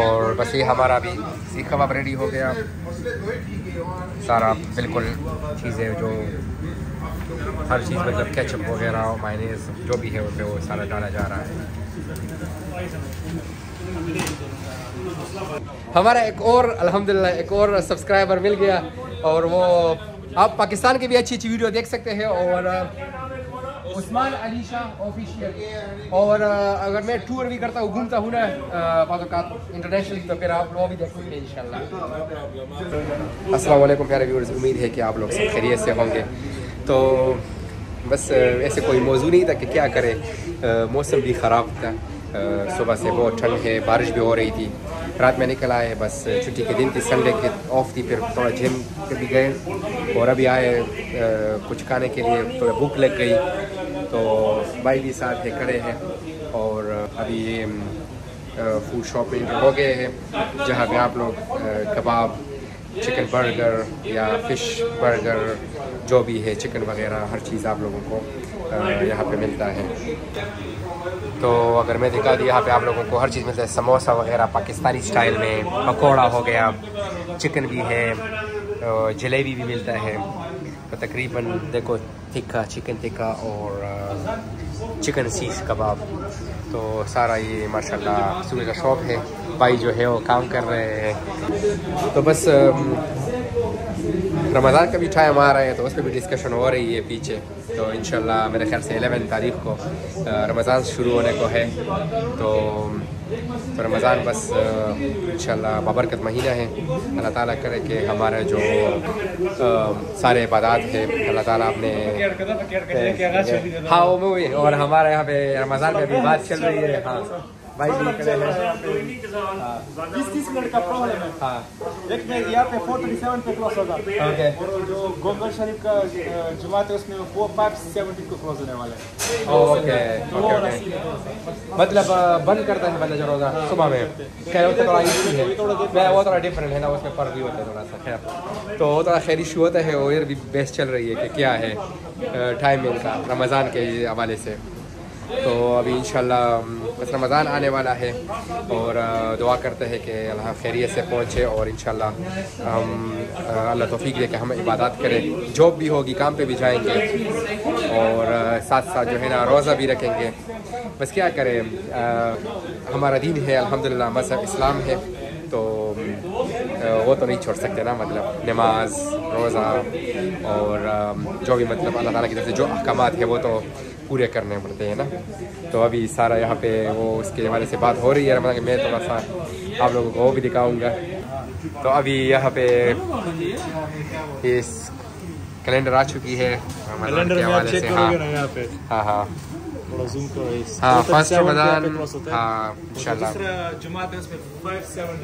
اور بس یہ ہمارا بھی سیخ کباب ریڈی ہو گیا۔ سارا بالکل چیزیں جو ہر چیز مطلب کیچپ وغیرہ مائنیز جو بھی ہے اس پہ وہ سارا ڈالا جا رہا ہے۔ ہمارا ایک اور، الحمدللہ، ایک اور سبسکرائبر مل گیا اور وہ آپ پاکستان کی بھی اچھی اچھی ویڈیو دیکھ سکتے ہیں اور عثمان علی شاہ آفیشیل اور اگر میں ٹور بھی کرتا ہوں گھومتا ہوں نا بعض اوقات انٹرنیشنلی تو پھر آپ وہ بھی دیکھیں گے انشاءاللہ۔ السلام علیکم پیارے ویورز امید ہے کہ آپ لوگ سب خیریت سے ہوں گے۔ تو بس ایسے کوئی موضوع نہیں تھا کہ کیا کرے۔ موسم بھی خراب تھا۔ صبح سے بہت ٹھنڈ ہے بارش بھی ہو رہی تھی۔ رات میں نکل آئے بس چھٹی کے دن تھی سنڈے کے آف تھی پھر تھوڑا جم پہ بھی گئے۔ اور ابھی آئے کچھ کھانے کے لیے تھوڑا بھوک لگ گئی۔ تو بھائی بھی ساتھ ہے کھڑے ہیں اور ابھی یہ فوڈ شاپنگ ہو گئے ہیں، جہاں پہ آپ لوگ کباب چکن برگر یا فش برگر جو بھی ہے چکن وغیرہ، ہر چیز آپ لوگوں کو یہاں پہ ملتا ہے۔ تو اگر میں دکھا دی یہاں پہ آپ لوگوں کو ہر چیز ملتا ہے سموسا وغیرہ، پاکستانی اسٹائل میں، پکوڑا ہو گیا چکن بھی ہے جلیبی بھی ملتا ہے۔ تو تقریباً دیکھو تکا چکن تکا اور چکن سیخ کباب۔ تو سارا یہ ماشاء اللہ صبح کا شاپ ہے۔ بھائی جو ہے وہ کام کر رہے ہیں۔ تو بس رمضان کا بھی ٹائم آ رہا ہے، تو اس پہ بھی ڈسکشن ہو رہی ہے پیچھے۔ تو انشاءاللہ میرے خیال سے الیون تاریخ کو رمضان شروع ہونے کو ہے۔ تو تو رمضان بس انشاءاللہ بابرکت مہینہ ہے۔ اللہ تعالیٰ کرے کہ ہمارے جو سارے عبادات ہیں اللہ تعالیٰ اپنے ہاں وہ اور ہمارے یہاں پہ رمضان میں بھی بات چل رہی ہے۔ ہاں۔ بھائی بھی کھڑے ہیں بیس تیس منٹ کا پرابلم ہے۔ ہاں۔ ایک میں یہاں پہ فور ٹوینٹی سیون پہ کلوز ہوگا۔ اوکے اور جو گوگل شریف کا جماعت ہے اس میں فور فائیو سیونٹی کو کلوز ہونے والا ہے اوکے اوکے اوکے مطلب بند کرتا ہے بندہ جو روزہ۔ صبح میں۔ خیر سے تھوڑا ایشو ہے۔ میں وہ تھوڑا ڈفرینٹ ہے نا اس میں فرق بھی ہوتا ہے تھوڑا سا۔ خیر۔ تو وہ تھوڑا خیر ایشو ہوتا ہے اور بھی بیس چل رہی ہے کہ کیا ہے ٹائمنگ کا رمضان کے حوالے سے۔ تو ابھی انشاءاللہ بس رمضان آنے والا ہے اور دعا کرتے ہیں کہ اللہ خیریت سے پہنچے اور انشاءاللہ ہم اللہ توفیق دے کہ ہم عبادات کریں۔ جاب بھی ہوگی، کام پہ بھی جائیں گے اور ساتھ ساتھ جو ہے نا، روزہ بھی رکھیں گے۔ بس کیا کریں ہمارا دین ہے، الحمدللہ، مذہب اسلام ہے۔ تو وہ تو نہیں چھوڑ سکتے نا مطلب نماز، روزہ اور جو بھی مطلب اللہ تعالیٰ کی طرف سے جو احکامات ہیں، وہ تو پورے کرنے پڑتے ہیں نا۔ تو ابھی سارا یہاں پہ وہ اس کے حوالے سے بات ہو رہی ہے۔ مطلب کہ میں تھوڑا سا آپ لوگوں کو وہ بھی دکھاؤں گا۔ تو ابھی یہاں پہ اس کیلنڈر آ چکی ہے۔ رمضان کے حوالے سے ہاں۔ ہاں ہاں۔ ہاں فرسٹ رمضان ہاں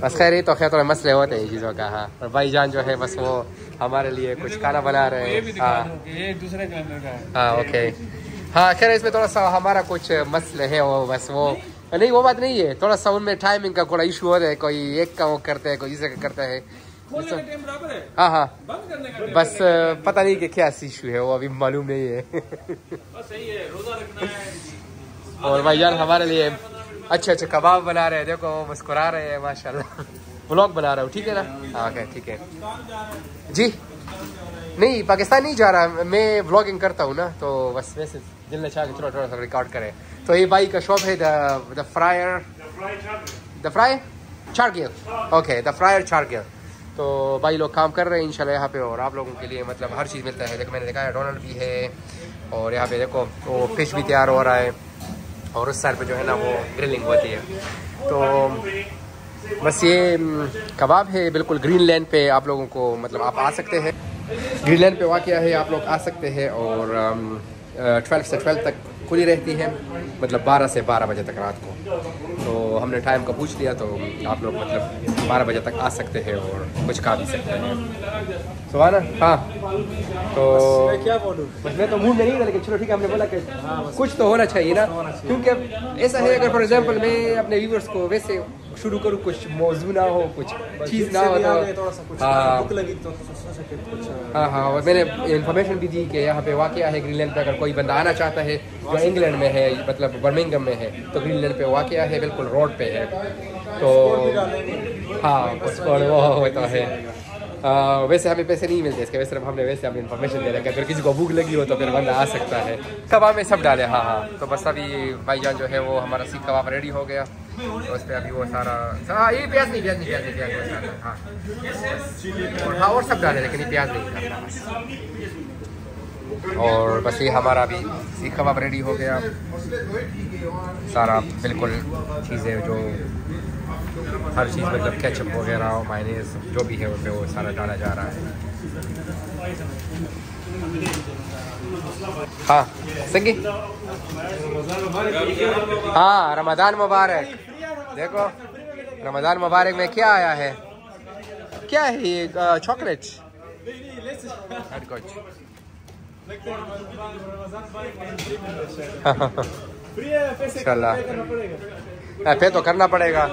بس خیر یہ تو خیر تھوڑے مسئلے ہوتے ہیں چیزوں کا ہاں۔ اور بھائی جان جو ہے بس وہ ہمارے لیے کچھ کھانا بنا رہے ہیں۔ ہاں۔ ہاں اوکے۔ ہاں خیر اس میں تھوڑا سا ہمارا کچھ مسئلے ہے وہ بس وہ نہیں وہ بات نہیں ہے۔ تھوڑا سا ان میں ٹائمنگ کا تھوڑا ایشو ہوتا ہے کوئی ایک کا وہ کرتا ہے کوئی دوسرے کا کرتا ہے؟ ہاں ہاں۔ بس پتہ نہیں کہ کیا ایشو ہے وہ ابھی معلوم نہیں ہے۔ اور بھائی جان ہمارے لیے اچھے اچھے کباب بنا رہے ہیں۔ دیکھو وہ مسکرا رہے ہیں ماشاء اللہ بلاگ بنا رہا ہوں ٹھیک ہے نا ہاں اوکے ٹھیک ہے جی نہیں پاکستان نہیں جا رہا میں بلاگنگ کرتا ہوں نا تو بس ویسے دل نے چاہ کے تھوڑا تھوڑا سا ریکارڈ کرے تو یہ بائی کا شاپ ہے دا فرائر دا فرائی چارگل اوکے دا فرائر چارگل تو بھائی لوگ کام کر رہے ہیں انشاءاللہ یہاں پہ اور آپ لوگوں کے لیے مطلب ہر چیز ملتا ہے دیکھو میں نے دیکھا ہے ڈونلڈ بھی ہے اور یہاں پہ دیکھو وہ فش بھی تیار ہو رہا ہے اور اس سائڈ پہ جو ہے نا وہ گرلنگ ہوتی ہے تو بس یہ کباب ہے بالکل گرین لینڈ پہ آپ لوگوں کو مطلب آپ آ سکتے ہیں۔ گرین لینڈ پہ واقعہ ہے آپ لوگ آ سکتے ہیں اور ٹویلو سے ٹویلو تک کھلی رہتی ہے مطلب بارہ سے بارہ بجے تک رات کو۔ تو ہم نے ٹائم کا پوچھ لیا تو آپ لوگ مطلب بارہ بجے تک آ سکتے ہیں اور کچھ کھا بھی سکتے ہیں۔ سوانا ہاں۔ تو کیا بولوں؟ میں تو منہ میں نہیں تھا لیکن چلو ٹھیک ہے ہم نے بولا کہ کچھ تو ہونا چاہیے نا۔ کیونکہ ایسا ہے اگر فار ایگزامپل میں اپنے ویورس کو ویسے شروع کرو کچھ موضوع نہ ہو کچھ چیز نہ ہو ہاں۔, ہاں۔ ہاں اور میں نے انفارمیشن بھی دی کہ یہاں پہ واقعہ ہے گرین لینڈ پہ اگر کوئی بندہ آنا چاہتا ہے جو انگلینڈ میں ہے مطلب برمنگم میں ہے تو گرین لینڈ پہ واقعہ ہے بالکل روڈ پہ ہے۔ تو ہاں وہ ہوتا ہے۔ ویسے ہمیں پیسے نہیں ملتے اس کے ویسے ہم نے ویسے ہمیں انفارمیشن دے رہے ہیں اگر کسی کو بھوک لگی ہو تو پھر بندہ آ سکتا ہے۔ کباب میں سب ڈالے ہاں ہاں تو بس ابھی بھائی جان جو ہے وہ ہمارا سیکھ کباب ریڈی ہو گیا۔ اس پہ ابھی وہ سارا یہ پیاز نہیں پیاز نہیں پیاز نہیں پیاز ہاں ہاں اور سب ڈالے لیکن یہ پیاز نہیں اور بس یہ ہمارا ابھی سیخ کباب ریڈی ہو گیا سارا بالکل چیزیں جو ہر چیز مطلب کیچپ وغیرہ مائنیز جو بھی ہے اس پہ وہ سارا ڈالا جا رہا ہے ہاں سنگی ہاں رمضان مبارک دیکھو، رمضان مبارک میں کیا آیا ہے؟ کیا ہے یہ چاکلیٹ انشاء اللہ تو کرنا پڑے گا۔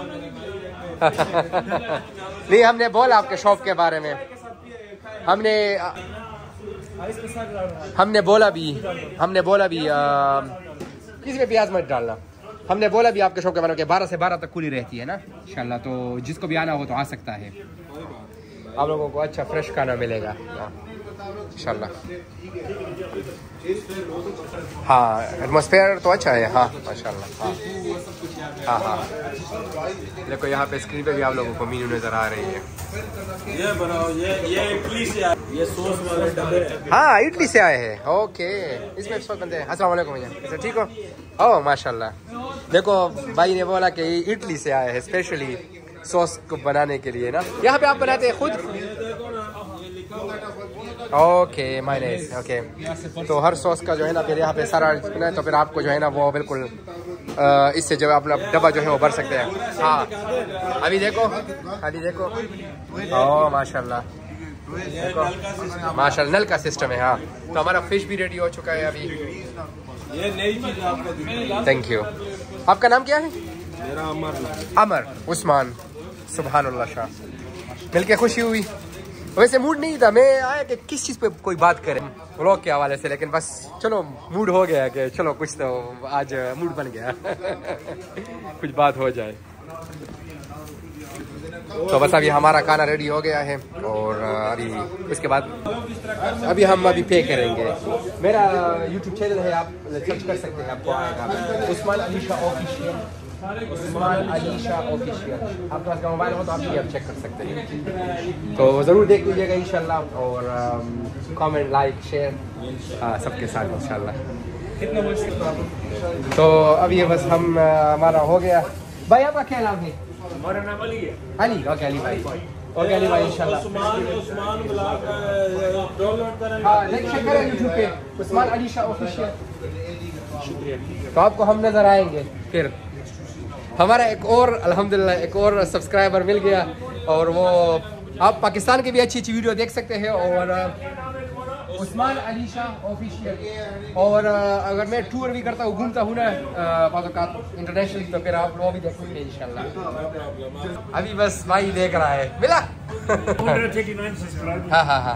نہیں، ہم نے بولا آپ کے شاپ کے بارے میں۔ ہم نے ہم نے بولا بھی، ہم نے بولا بھی کسی میں پیاز مت ڈالنا؟ ہم نے بولا بھی آپ کے شو کے بارے میں بارہ سے بارہ تک کھلی رہتی ہے نا، انشاءاللہ تو جس کو بھی آنا ہو تو آ سکتا ہے۔ آپ لوگوں کو اچھا فریش کھانا ملے گا۔ انشاءاللہ۔ ہاں ایٹماسفیئر تو اچھا ہے۔ ہاں ماشاء اللہ ہاں۔ ہاں ہاں۔ دیکھو یہاں پہ اسکرین پہ بھی آپ لوگوں کو مینو نظر آ رہی ہے۔ ہاں اٹلی سے آئے ہیں۔ اوکے۔ اس میں بندے ہیں۔ السلام علیکم بھیا۔ اچھا، ٹھیک ہو؟ او ماشاء اللہ دیکھو بھائی نے بولا کہ اٹلی سے آئے ہیں اسپیشلی سوس کو بنانے کے لیے نا۔ یہاں پہ آپ بناتے ہیں خود۔ اوکے مائنیز اوکے تو ہر سوس کا جو ہے نا پھر یہاں پہ سارا ہے تو پھر آپ کو جو ہے نا وہ بالکل اس سے جو ہے اپنا ڈبہ جو ہے وہ بھر سکتے ہیں ہاں ابھی دیکھو ابھی دیکھو او ماشاء اللہ ماشاء اللہ نل کا سسٹم ہے ہاں تو ہمارا فش بھی ریڈی ہو چکا ہے ابھی تھینک یو آپ کا نام کیا ہے امر عثمان سبحان اللہ شاہ مل کے خوشی ہوئی ویسے موڈ نہیں تھا، میں آیا کہ کس چیز پہ کوئی بات کریں بلاگ کے حوالے سے، لیکن بس چلو موڈ ہو گیا کہ چلو، کچھ تو آج موڈ بن گیا۔ کچھ بات ہو جائے۔ تو بس ابھی ہمارا کھانا ریڈی ہو گیا ہے، اور ابھی اس کے بعد ابھی ہم ابھی پے کریں گے۔ میرا یوٹیوب چینل ہے، آپ سرچ کر سکتے ہیں، آپ کو آئے گا۔ عثمان علی شاہ آفیشیل عثمان علی شاہ آفیشیل آپ کے پاس کا موبائل ہو تو آپ چیک کر سکتے ہیں۔ تو ضرور دیکھ لیجیے گا انشاءاللہ اور کامنٹ لائک شیئر سب کے ساتھ انشاءاللہ۔ تو اب یہ بس ہم ہمارا ہو گیا۔ بھائی آپ کا کیا نام ہے؟ ہمارا نام علی ہے۔ علی اوکے علی بھائی۔ اوکے علی بھائی انشاءاللہ۔ یوٹیوب ہاں، پہ۔ عثمان علی شاہ آفیشیل شکریہ۔ تو آپ کو ہم نظر آئیں گے۔ پھر۔ ہمارا ایک اور الحمدللہ ایک اور سبسکرائبر مل گیا اور وہ آپ پاکستان کی بھی اچھی اچھی ویڈیو دیکھ سکتے ہیں اور عثمان علی شاہ آفیشیل اور اگر میں ٹور بھی کرتا ہوں گھومتا ہوں نا بعض اوقات انٹرنیشنل تو پھر آپ وہ بھی دیکھ دیکھیں گے انشاءاللہ۔ ابھی بس بھائی دیکھ رہا ہے ملا؟ ہاں ہاں ہاں۔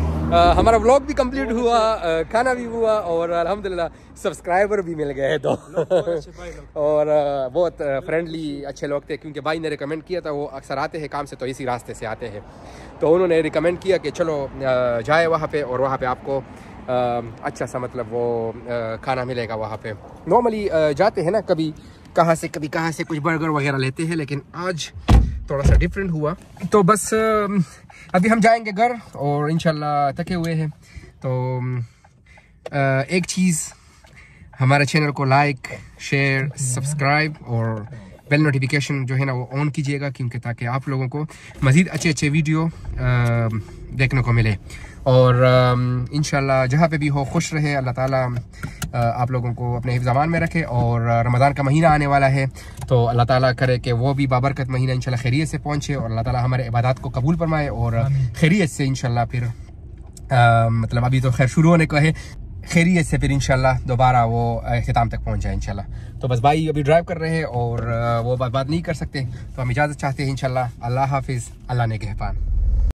ہمارا بلاگ بھی کمپلیٹ ہوا کھانا بھی ہوا اور الحمدللہ سبسکرائبر بھی مل گئے دو۔ اور بہت فرینڈلی اچھے لوگ تھے کیونکہ بھائی نے ریکمینڈ کیا تھا، وہ اکثر آتے ہیں کام سے تو اسی راستے سے آتے ہیں۔ تو انہوں نے ریکمینڈ کیا کہ چلو جائے وہاں پہ اور وہاں پہ آپ کو اچھا سا مطلب وہ کھانا ملے گا وہاں پہ۔ نارملی جاتے ہیں نا کبھی کہاں سے، کبھی کہاں سے کچھ برگر وغیرہ لیتے ہیں، لیکن آج تھوڑا سا ڈفرینٹ ہوا۔ تو بس ابھی ہم جائیں گے گھر اور انشاءاللہ تھکے ہوئے ہیں۔ تو ایک چیز ہمارے چینل کو لائک شیئر سبسکرائب اور بیل نوٹیفیکیشن جو ہے نا وہ آن کیجیے گا کیونکہ تاکہ آپ لوگوں کو مزید اچھے اچھے ویڈیو دیکھنے کو ملے۔ اور انشاءاللہ جہاں پہ بھی ہو خوش رہے اللہ تعالیٰ آپ لوگوں کو اپنے حفظ امان میں رکھے اور رمضان کا مہینہ آنے والا ہے۔ تو اللہ تعالیٰ کرے کہ وہ بھی بابرکت مہینہ انشاءاللہ خیریت سے پہنچے اور اللہ تعالیٰ ہمارے عبادات کو قبول فرمائے اور خیریت سے انشاءاللہ پھر مطلب ابھی تو خیر شروع ہونے کو ہے۔ خیریت سے پھر انشاءاللہ دوبارہ وہ اختتام تک پہنچ جائے انشاءاللہ۔ تو بس بھائی، ابھی ڈرائیو کر رہے ہیں اور وہ بات بات نہیں کر سکتے، تو ہم اجازت چاہتے ہیں انشاءاللہ۔ اللہ حافظ، اللہ نے کہپان